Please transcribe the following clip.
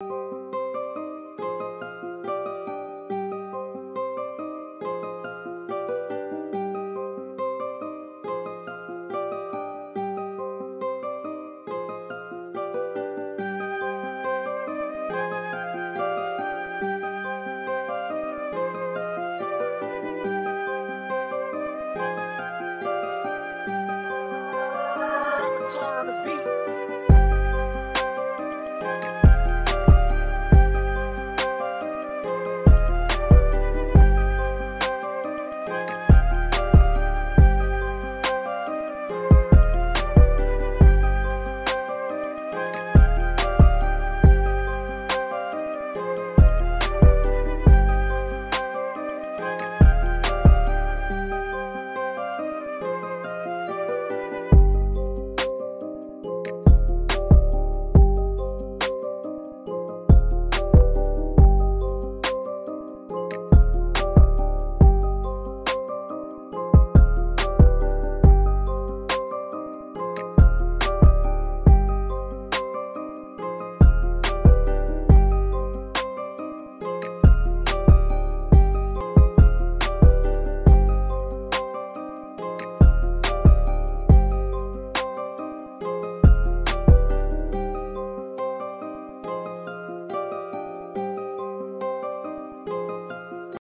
you